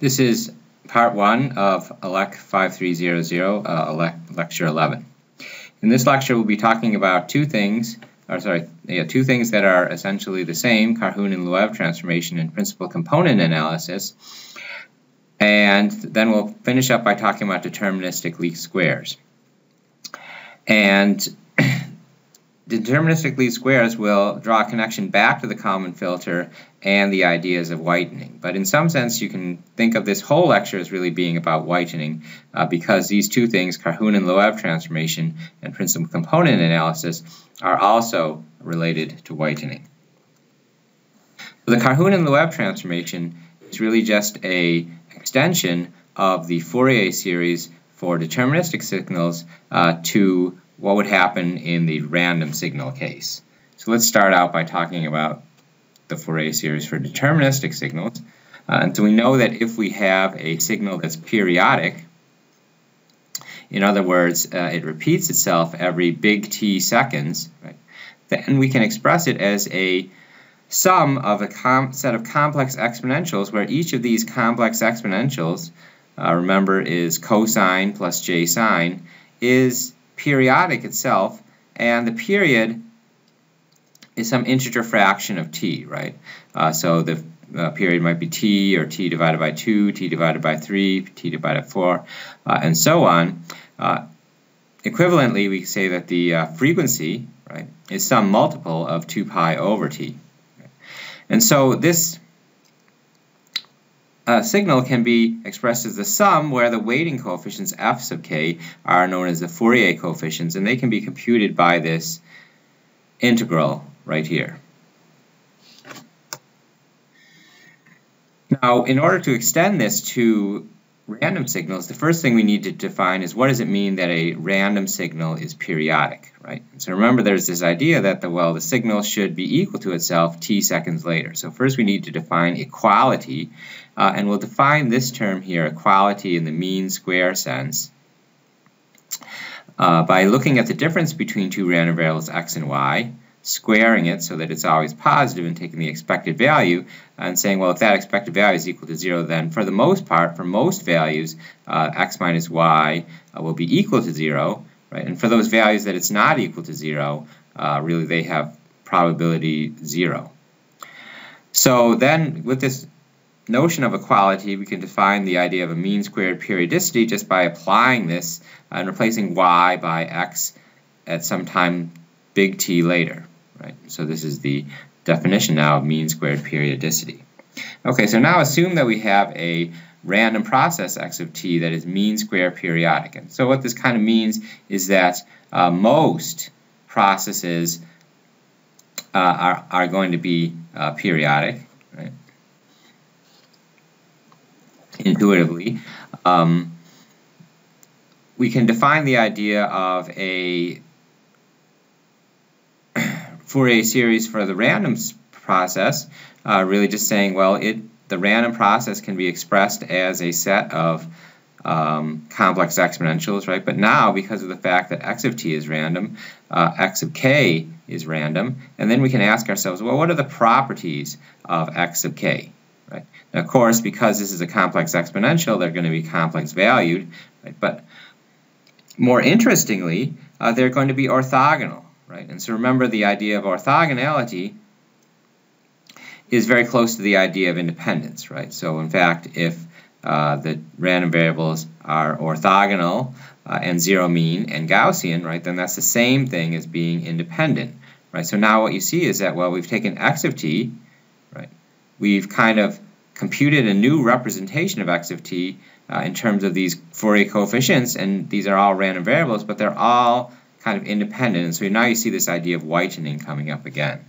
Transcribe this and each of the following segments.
This is part one of ELEC 5300, uh, ELEC lecture 11. In this lecture, we'll be talking about two things, or sorry, yeah, two things that are essentially the same, Karhunen-Loève transformation and principal component analysis. And then we'll finish up by talking about deterministic least squares. And deterministic least squares will draw a connection back to the Kalman filter and the ideas of whitening. But in some sense, you can think of this whole lecture as really being about whitening uh, because these two things, Karhunen-Loève transformation and principal component analysis, are also related to whitening. So the Karhunen-Loève transformation is really just a extension of the Fourier series for deterministic signals uh, to what would happen in the random signal case. So let's start out by talking about the Fourier series for deterministic signals. Uh, and so we know that if we have a signal that's periodic, in other words, uh, it repeats itself every big T seconds, right, then we can express it as a sum of a set of complex exponentials where each of these complex exponentials, uh, remember, is cosine plus j sine, is periodic itself, and the period is some integer fraction of t, right? Uh, so the uh, period might be t or t divided by 2, t divided by 3, t divided by 4, uh, and so on. Uh, equivalently, we say that the uh, frequency right, is some multiple of 2 pi over t. And so this uh, signal can be expressed as the sum where the weighting coefficients f sub k are known as the Fourier coefficients and they can be computed by this integral right here. Now in order to extend this to random signals, the first thing we need to define is what does it mean that a random signal is periodic, right? So remember there's this idea that the, well, the signal should be equal to itself t seconds later. So first we need to define equality, uh, and we'll define this term here, equality in the mean square sense, uh, by looking at the difference between two random variables x and y, squaring it so that it's always positive and taking the expected value and saying, well, if that expected value is equal to 0, then for the most part, for most values, uh, x minus y uh, will be equal to 0. Right? And for those values that it's not equal to 0, uh, really they have probability 0. So then with this notion of equality, we can define the idea of a mean squared periodicity just by applying this and replacing y by x at some time big T later. Right? So this is the definition now of mean squared periodicity. Okay, so now assume that we have a random process x of t that is mean square periodic. And so what this kind of means is that uh, most processes uh, are, are going to be uh, periodic, right? intuitively. Um, we can define the idea of a Fourier series for the random process, uh, really just saying, well, it the random process can be expressed as a set of um, complex exponentials, right? But now, because of the fact that x of t is random, uh, x of k is random, and then we can ask ourselves, well, what are the properties of x of k, right? Now, of course, because this is a complex exponential, they're going to be complex valued, right? But more interestingly, uh, they're going to be orthogonal, right? And so remember the idea of orthogonality is very close to the idea of independence, right? So in fact, if uh, the random variables are orthogonal uh, and zero mean and Gaussian, right, then that's the same thing as being independent, right? So now what you see is that, well, we've taken x of t, right? We've kind of computed a new representation of x of t uh, in terms of these Fourier coefficients, and these are all random variables, but they're all kind of independent. And so now you see this idea of whitening coming up again.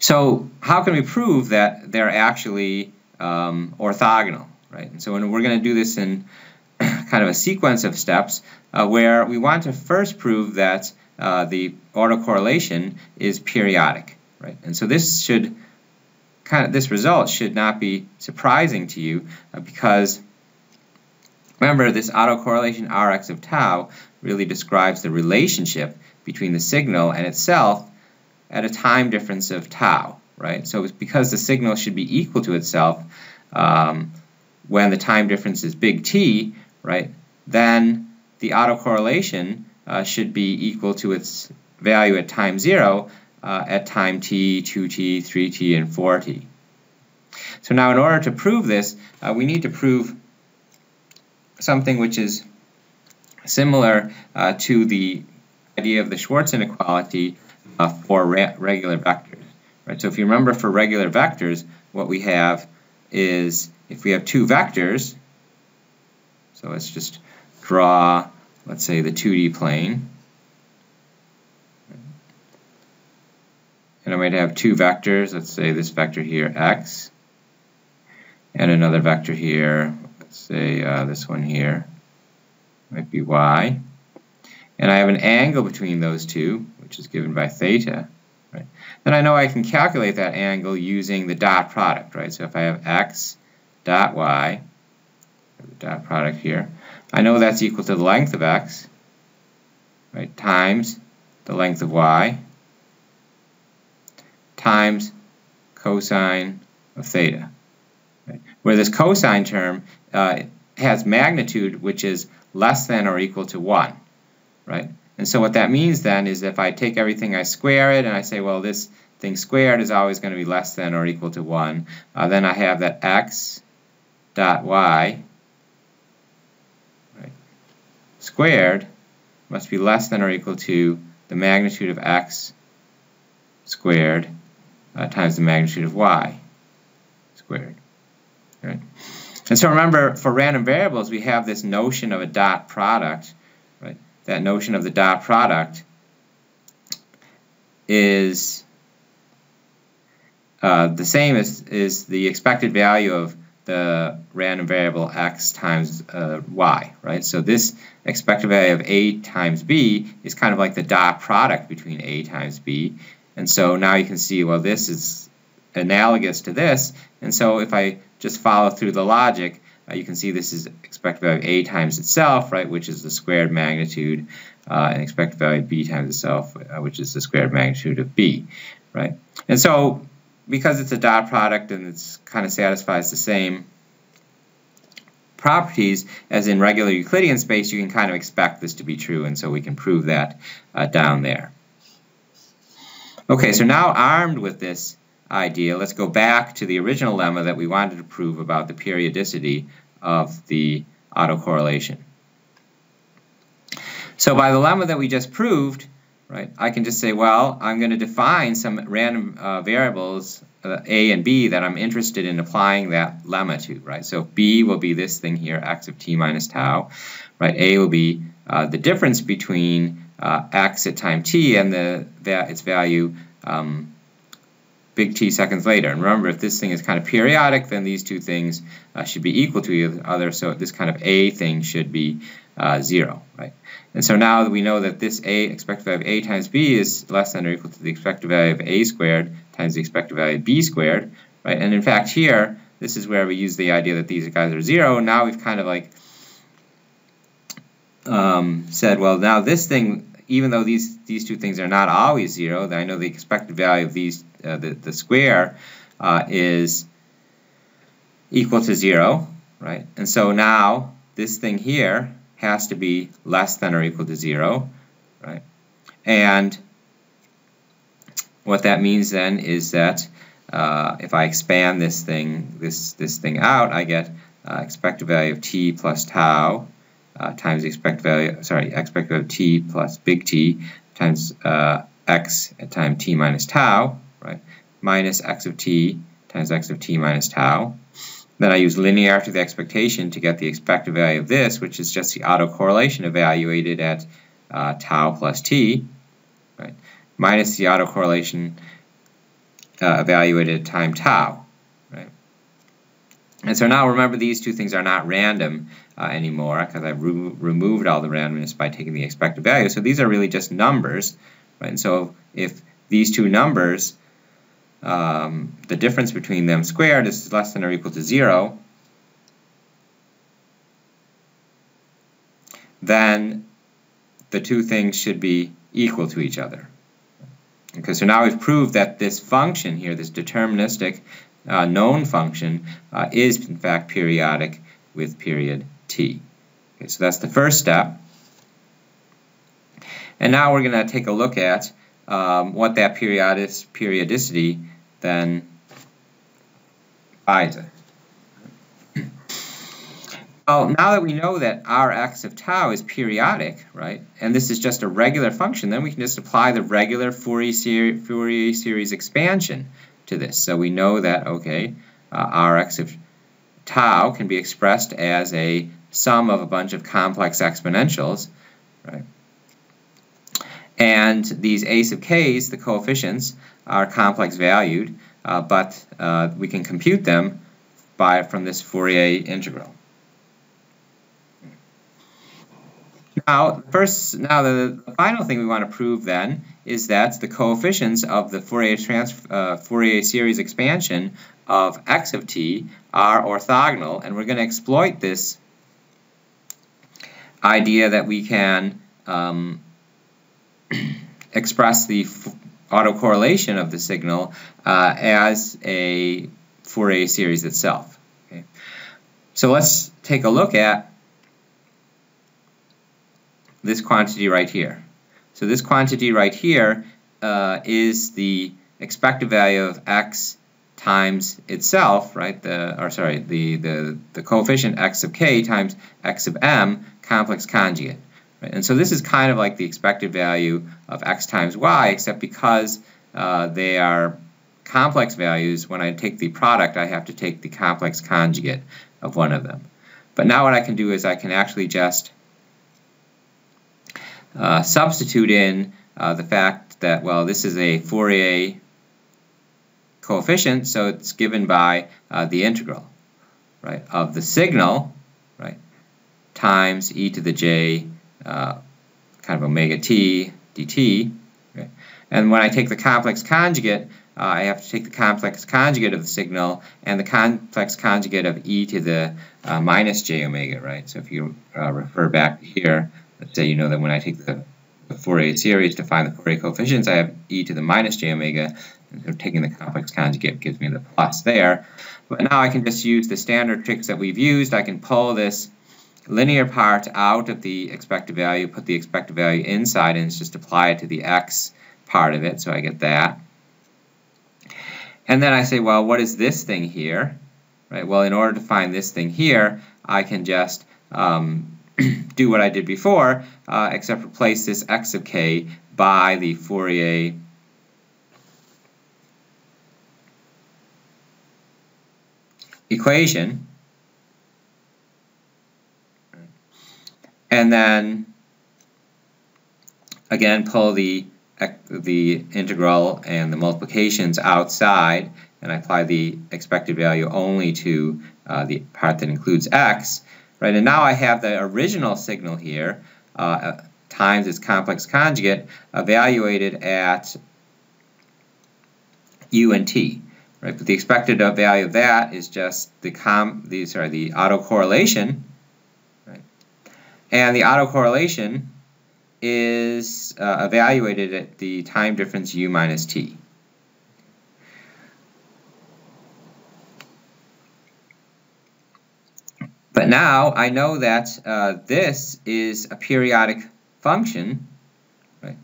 So how can we prove that they're actually um, orthogonal, right? And so we're going to do this in kind of a sequence of steps uh, where we want to first prove that uh, the autocorrelation is periodic, right? And so this should kind of this result should not be surprising to you uh, because remember this autocorrelation Rx of tau really describes the relationship between the signal and itself at a time difference of tau, right? So because the signal should be equal to itself, um, when the time difference is big T, right, then the autocorrelation uh, should be equal to its value at time 0 uh, at time t, 2t, 3t, and 4t. So now in order to prove this, uh, we need to prove something which is similar uh, to the idea of the Schwarz inequality uh, for regular vectors. Right? So if you remember for regular vectors, what we have is if we have two vectors, so let's just draw, let's say, the 2D plane. And I might have two vectors, let's say this vector here, x, and another vector here, let's say uh, this one here, might be y. And I have an angle between those two, which is given by theta. Right? Then I know I can calculate that angle using the dot product, right? So if I have x dot y, the dot product here, I know that's equal to the length of x, right, times the length of y, times cosine of theta. Right? Where this cosine term uh, has magnitude which is less than or equal to 1. Right? And so what that means then is if I take everything, I square it, and I say, well, this thing squared is always going to be less than or equal to 1, uh, then I have that x dot y right, squared must be less than or equal to the magnitude of x squared uh, times the magnitude of y squared. Right? And so remember, for random variables, we have this notion of a dot product. Right? That notion of the dot product is uh, the same as is the expected value of the random variable x times uh, y, right? So this expected value of a times b is kind of like the dot product between a times b, and so now you can see, well, this is analogous to this. And so if I just follow through the logic, uh, you can see this is expected value A times itself, right, which is the squared magnitude, uh, and expected value B times itself, uh, which is the squared magnitude of B, right? And so because it's a dot product and it kind of satisfies the same properties as in regular Euclidean space, you can kind of expect this to be true, and so we can prove that uh, down there. Okay, so now armed with this idea, let's go back to the original lemma that we wanted to prove about the periodicity of the autocorrelation. So by the lemma that we just proved, right, I can just say, well, I'm going to define some random uh, variables, uh, a and b, that I'm interested in applying that lemma to, right? So b will be this thing here, x of t minus tau, right? a will be uh, the difference between uh, x at time t and the that its value um, big T seconds later. And remember, if this thing is kind of periodic, then these two things uh, should be equal to each other, so this kind of A thing should be uh, 0, right? And so now that we know that this A expected value of A times B is less than or equal to the expected value of A squared times the expected value of B squared, right? And in fact here, this is where we use the idea that these guys are 0. Now we've kind of like um, said, well, now this thing, even though these, these two things are not always zero, then I know the expected value of these, uh, the, the square uh, is equal to zero, right? And so now this thing here has to be less than or equal to zero, right? And what that means then is that uh, if I expand this thing, this, this thing out, I get uh, expected value of t plus tau uh, times the expected value, sorry, expected value of t plus big T times uh, x at time t minus tau, right, minus x of t times x of t minus tau. Then I use linearity to the expectation to get the expected value of this, which is just the autocorrelation evaluated at uh, tau plus t, right, minus the autocorrelation uh, evaluated at time tau. And so now remember these two things are not random uh, anymore because I've re removed all the randomness by taking the expected value. So these are really just numbers. Right? And so if these two numbers, um, the difference between them squared is less than or equal to 0, then the two things should be equal to each other. Okay, so now we've proved that this function here, this deterministic uh, known function uh, is in fact periodic with period t. Okay, so that's the first step. And now we're going to take a look at um, what that periodic periodicity then us. Well, now that we know that Rx of tau is periodic, right, and this is just a regular function, then we can just apply the regular Fourier, Fourier series expansion to this. So we know that, okay, uh, Rx of tau can be expressed as a sum of a bunch of complex exponentials, right? And these a sub k's, the coefficients, are complex valued, uh, but uh, we can compute them by from this Fourier integral. Now, first, now the, the, final thing we want to prove then is that the coefficients of the Fourier, trans, uh, Fourier series expansion of x of t are orthogonal, and we're going to exploit this idea that we can um, express the autocorrelation of the signal uh, as a Fourier series itself. Okay. So let's take a look at this quantity right here. So this quantity right here uh, is the expected value of x times itself, right? The or sorry, the the the coefficient x of k times x of m complex conjugate. Right? And so this is kind of like the expected value of x times y, except because uh, they are complex values, when I take the product, I have to take the complex conjugate of one of them. But now what I can do is I can actually just uh, substitute in uh, the fact that, well, this is a Fourier coefficient, so it's given by uh, the integral, right, of the signal, right, times e to the j uh, kind of omega t dt. Right? And when I take the complex conjugate, uh, I have to take the complex conjugate of the signal and the complex conjugate of e to the uh, minus j omega, right? So if you uh, refer back here, let's say you know that when I take the, the Fourier series to find the Fourier coefficients, I have e to the minus j omega, and so taking the complex conjugate gives me the plus there. But now I can just use the standard tricks that we've used. I can pull this linear part out of the expected value, put the expected value inside, and just apply it to the x part of it, so I get that. And then I say, well, what is this thing here? Right. Well, in order to find this thing here, I can just um, do what I did before, uh, except replace this x of k by the Fourier equation. And then again pull the the integral and the multiplications outside and I apply the expected value only to uh, the part that includes x right and now I have the original signal here uh, times its complex conjugate evaluated at u and t right but the expected value of that is just the com the sorry the autocorrelation right? and the autocorrelation is uh, evaluated at the time difference u minus t. But now I know that uh, this is a periodic function, right?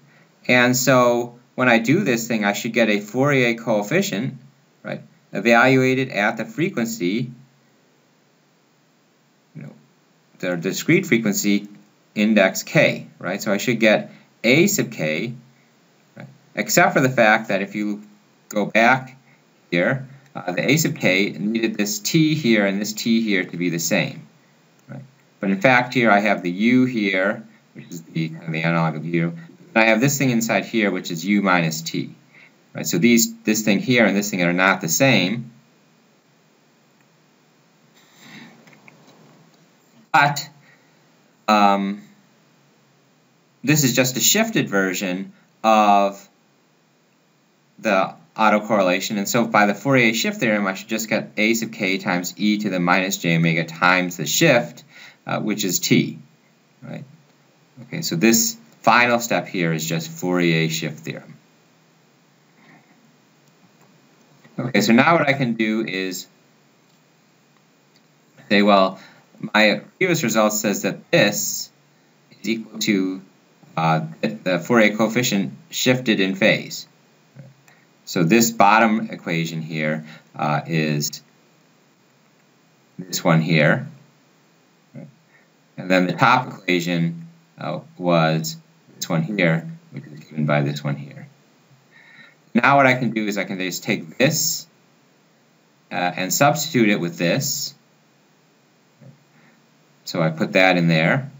And so when I do this thing, I should get a Fourier coefficient, right, evaluated at the frequency you know, the discrete frequency index k, right? So I should get a sub k, right? except for the fact that if you go back here, uh, the a sub k needed this t here and this t here to be the same? But in fact here I have the u here, which is the, kind of the analog of u, and I have this thing inside here, which is u minus t, right? So these, this thing here and this thing are not the same, But um, this is just a shifted version of the autocorrelation. And so by the Fourier shift theorem, I should just get a sub k times e to the minus j omega times the shift, uh, which is t. Right? Okay, so this final step here is just Fourier shift theorem. Okay, so now what I can do is say, well, my previous result says that this is equal to uh, the Fourier coefficient shifted in phase. So this bottom equation here uh, is this one here. And then the top equation uh, was this one here, which is given by this one here. Now what I can do is I can just take this uh, and substitute it with this. So I put that in there.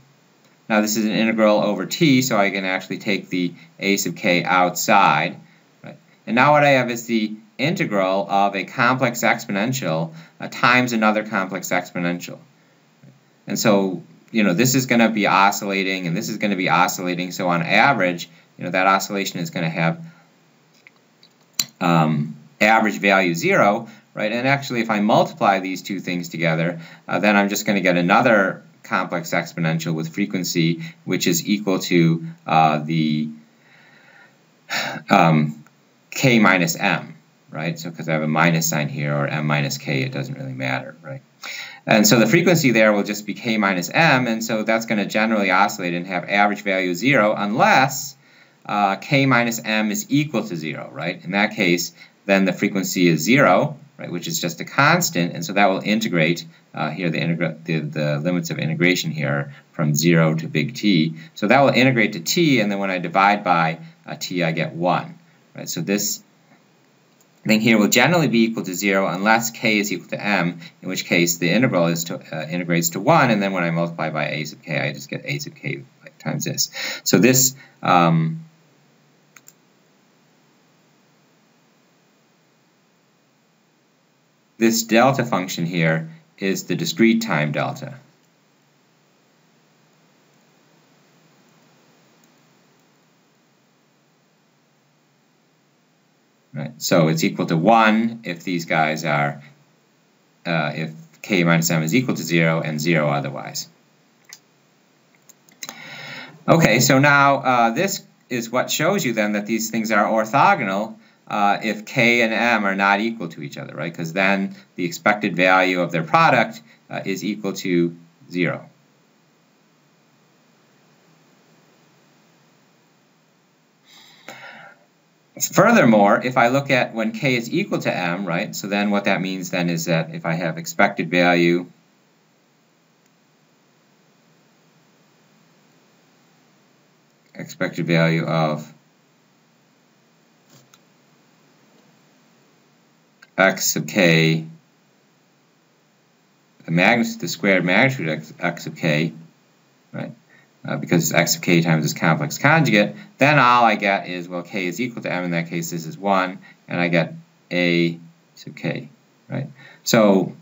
Now this is an integral over t, so I can actually take the a sub k outside. Right? And now what I have is the integral of a complex exponential uh, times another complex exponential. And so, you know, this is going to be oscillating and this is going to be oscillating. So on average, you know, that oscillation is going to have um, average value 0, right? And actually, if I multiply these two things together, uh, then I'm just going to get another complex exponential with frequency which is equal to uh, the um, k minus m, right? So because I have a minus sign here or m minus k, it doesn't really matter, right? And so the frequency there will just be k minus m, and so that's going to generally oscillate and have average value 0 unless uh, k minus m is equal to 0, right? In that case, then the frequency is 0, right, which is just a constant, and so that will integrate uh, here the, the, the, limits of integration here from 0 to big T. So that will integrate to T, and then when I divide by uh, T, I get 1. Right? So this thing here will generally be equal to 0 unless k is equal to m, in which case the integral is to, uh, integrates to 1, and then when I multiply by a sub k, I just get a sub k times this. So this um, This delta function here is the discrete time delta. So it's equal to 1 if these guys are, uh, if k minus m is equal to 0 and 0 otherwise. Okay, so now uh, this is what shows you then that these things are orthogonal uh, if k and m are not equal to each other, right? Because then the expected value of their product uh, is equal to 0. Furthermore, if I look at when k is equal to m, right, so then what that means then is that if I have expected value expected value of x sub k, the magnitude, the squared magnitude x, x sub k, right? Uh, because it's x of k times its complex conjugate, then all I get is, well, k is equal to m. In that case, this is 1, and I get a sub k, right? So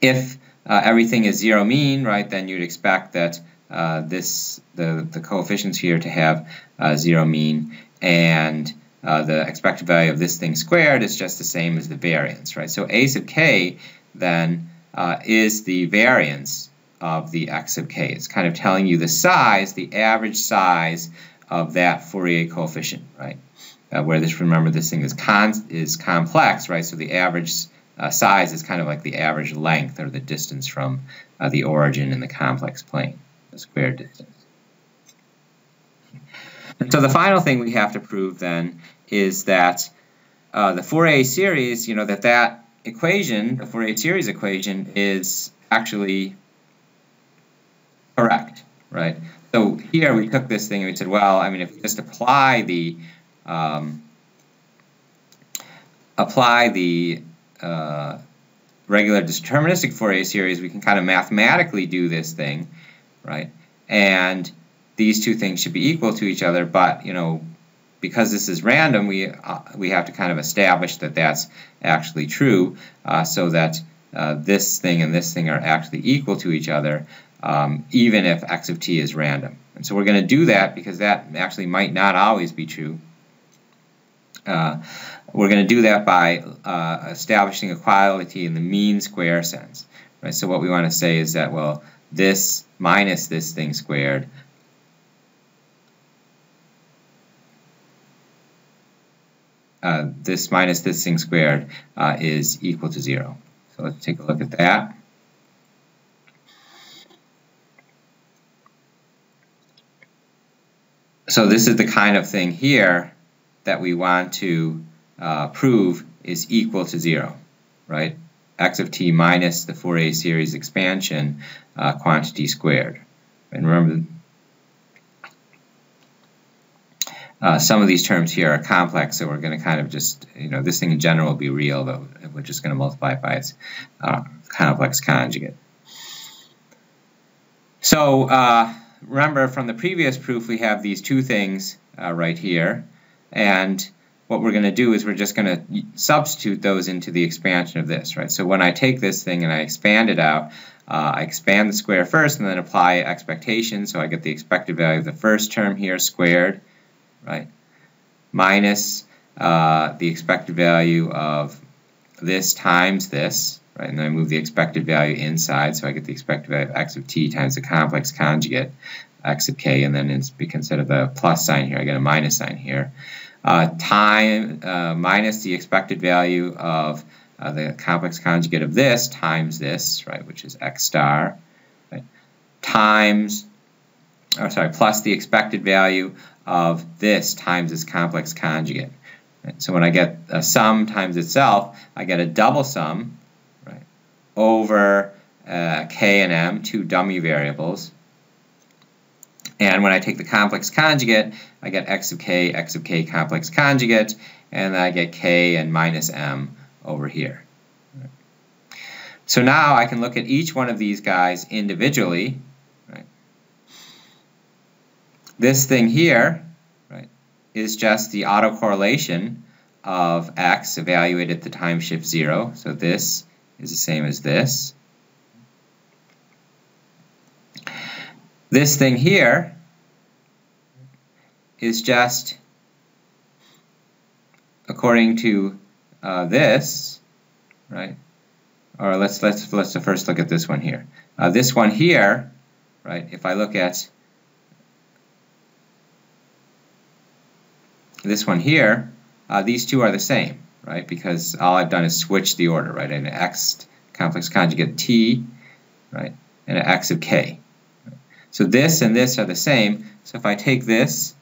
if uh, everything is zero mean, right, then you'd expect that uh, this the, the coefficients here to have uh, zero mean, and uh, the expected value of this thing squared is just the same as the variance, right? So a sub k then is the variance of the x sub k. It's kind of telling you the size, the average size of that Fourier coefficient, right? Uh, where this, remember, this thing is con is complex, right? So the average uh, size is kind of like the average length or the distance from uh, the origin in the complex plane, the squared distance. And so the final thing we have to prove then is that uh, the Fourier series, you know, that that equation, the Fourier series equation, is actually right? So here we took this thing and we said, well, I mean, if we just apply the um, apply the uh, regular deterministic Fourier series, we can kind of mathematically do this thing, right? And these two things should be equal to each other, but you know, because this is random, we uh, we have to kind of establish that that's actually true, uh, so that uh, this thing and this thing are actually equal to each other, um, even if x of t is random. And so we're going to do that because that actually might not always be true. Uh, we're going to do that by uh, establishing equality in the mean square sense. Right? So what we want to say is that, well, this minus this thing squared uh, this minus this thing squared uh, is equal to 0. So let's take a look at that. So this is the kind of thing here that we want to uh, prove is equal to 0, right? x of t minus the Fourier series expansion uh, quantity squared. And remember, uh, some of these terms here are complex, so we're going to kind of just, you know, this thing in general will be real, but we're just going to multiply by its uh, complex conjugate. So uh, remember from the previous proof we have these two things uh, right here, and what we're going to do is we're just going to substitute those into the expansion of this, right? So when I take this thing and I expand it out, uh, I expand the square first and then apply expectation, so I get the expected value of the first term here squared, right, minus uh, the expected value of this times this, right, and then I move the expected value inside, so I get the expected value of x of t times the complex conjugate, x of k, and then it's, instead of a plus sign here, I get a minus sign here uh, time uh, minus the expected value of uh, the complex conjugate of this times this, right, which is x star, right, times, or sorry, plus the expected value of this times this complex conjugate. Right? So when I get a sum times itself, I get a double sum over uh, k and m, two dummy variables, and when I take the complex conjugate, I get x of k, x of k complex conjugate, and then I get k and minus m over here. So now I can look at each one of these guys individually. Right? This thing here right, is just the autocorrelation of x evaluated at the time shift 0. So this is the same as this. This thing here is just according to uh, this, right? Or let's let's let's first look at this one here. Uh, this one here, right? If I look at this one here, uh, these two are the same, right? Because all I've done is switch the order, right? An x complex conjugate t, right? And an x of k. So this and this are the same. So if I take this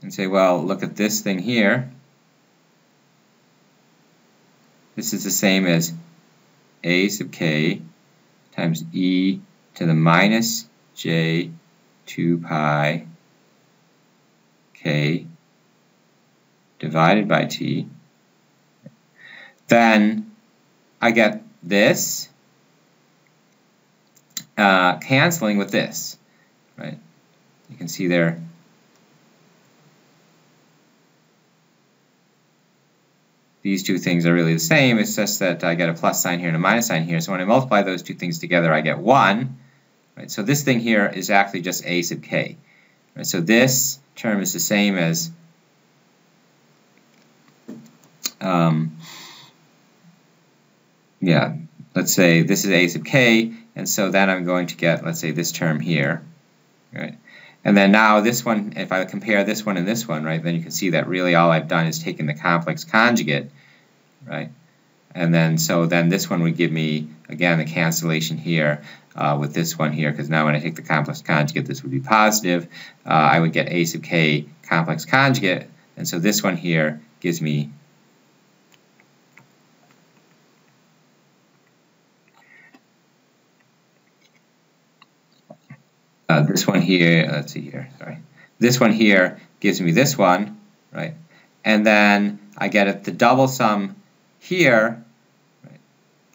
and say, well, look at this thing here. This is the same as a sub k times e to the minus j 2 pi k divided by t. Then I get this uh, canceling with this, right? You can see there these two things are really the same. It's just that I get a plus sign here and a minus sign here. So when I multiply those two things together, I get 1. Right? So this thing here is actually just a sub k. Right? So this term is the same as um, yeah, let's say this is a sub k, and so then I'm going to get, let's say, this term here, right? And then now this one, if I compare this one and this one, right, then you can see that really all I've done is taken the complex conjugate, right? And then, so then this one would give me, again, the cancellation here uh, with this one here, because now when I take the complex conjugate, this would be positive. Uh, I would get a sub k complex conjugate, and so this one here gives me uh, this one here, let's see here, sorry. This one here gives me this one, right? And then I get the double sum here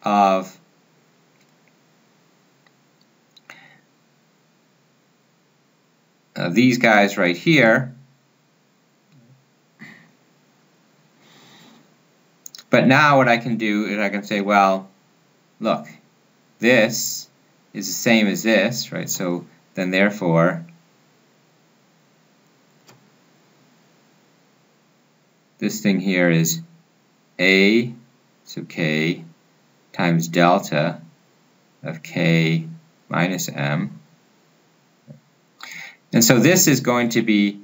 of uh, these guys right here. But now what I can do is I can say, well, look, this is the same as this, right? So then therefore this thing here is a so k times delta of k minus m. And so this is going to be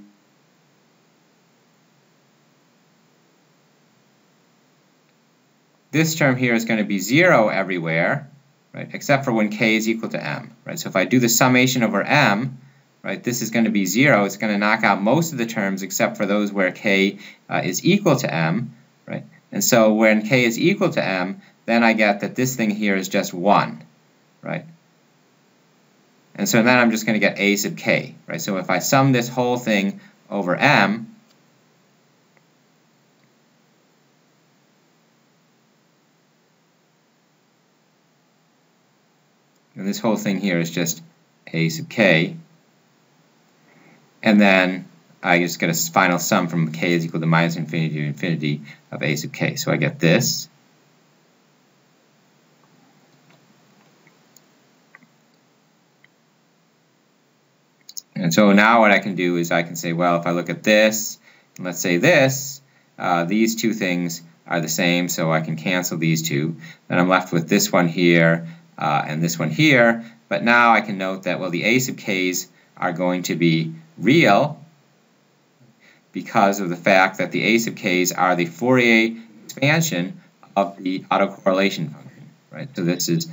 this term here is going to be 0 everywhere, right, except for when k is equal to m. Right? So if I do the summation over m, right, this is going to be 0. It's going to knock out most of the terms except for those where k uh, is equal to m. Right? And so when k is equal to m, then I get that this thing here is just 1. Right? And so then I'm just going to get a sub k. Right? So if I sum this whole thing over m, And this whole thing here is just a sub k. And then I just get a final sum from k is equal to minus infinity to infinity of a sub k. So I get this. So now what I can do is I can say, well, if I look at this, and let's say this, uh, these two things are the same, so I can cancel these two. Then I'm left with this one here uh, and this one here. But now I can note that, well, the a sub k's are going to be real because of the fact that the a sub k's are the Fourier expansion of the autocorrelation function. Right? So this is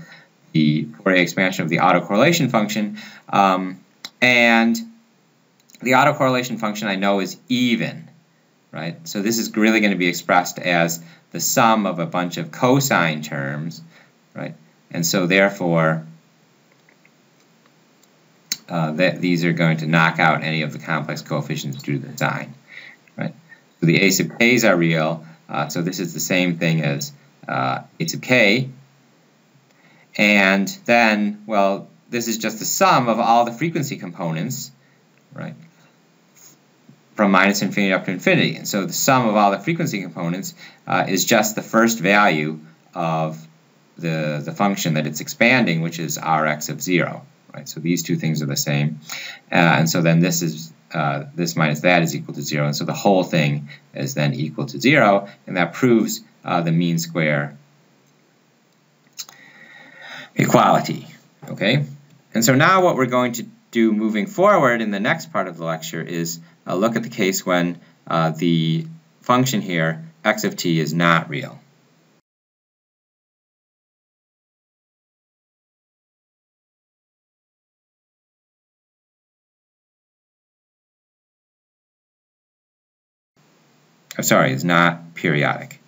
the Fourier expansion of the autocorrelation function. Um, and the autocorrelation function I know is even. Right? So this is really going to be expressed as the sum of a bunch of cosine terms. Right? And so therefore, uh, that these are going to knock out any of the complex coefficients due to the sign. Right? So the a sub k's are real. Uh, so this is the same thing as uh, a sub k. And then, well, this is just the sum of all the frequency components, right? From minus infinity up to infinity. And so the sum of all the frequency components uh, is just the first value of the, the function that it's expanding, which is rx of 0. Right? So these two things are the same. Uh, and so then this is uh, this minus that is equal to 0. And so the whole thing is then equal to 0. And that proves uh, the mean square equality. Okay? And so now what we're going to do moving forward in the next part of the lecture is uh, look at the case when uh, the function here, x of t, is not real. I'm sorry, is not periodic.